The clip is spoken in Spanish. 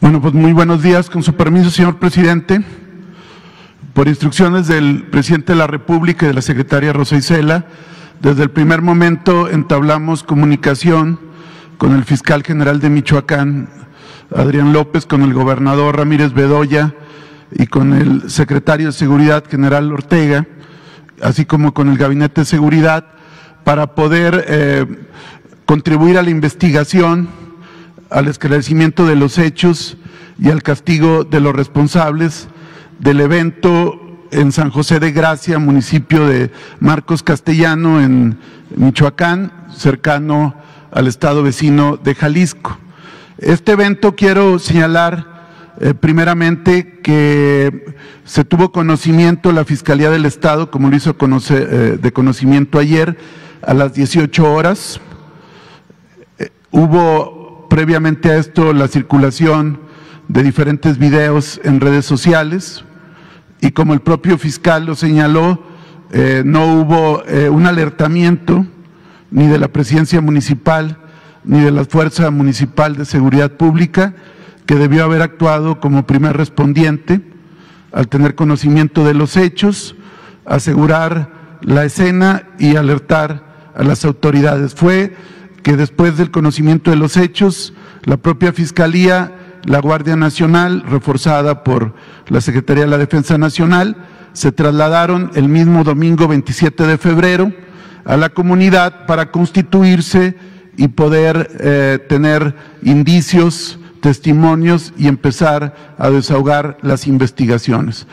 Bueno, pues muy buenos días. Con su permiso, señor presidente. Por instrucciones del presidente de la República y de la secretaria Rosa Isela, desde el primer momento entablamos comunicación con el fiscal general de Michoacán, Adrián López, con el gobernador Ramírez Bedoya y con el secretario de Seguridad, general Ortega, así como con el Gabinete de Seguridad, para poder eh, contribuir a la investigación, al esclarecimiento de los hechos y al castigo de los responsables del evento en San José de Gracia, municipio de Marcos Castellano, en Michoacán, cercano al estado vecino de Jalisco. Este evento quiero señalar eh, primeramente que se tuvo conocimiento la Fiscalía del Estado, como lo hizo eh, de conocimiento ayer, a las 18 horas. Eh, hubo previamente a esto la circulación de diferentes videos en redes sociales y como el propio fiscal lo señaló, no hubo un alertamiento ni de la presidencia municipal ni de la Fuerza Municipal de Seguridad Pública, que debió haber actuado como primer respondiente al tener conocimiento de los hechos, asegurar la escena y alertar a las autoridades. Fue que después del conocimiento de los hechos, la propia Fiscalía, la Guardia Nacional, reforzada por la Secretaría de la Defensa Nacional, se trasladaron el mismo domingo 27 de febrero a la comunidad para constituirse y poder eh, tener indicios, testimonios y empezar a desahogar las investigaciones.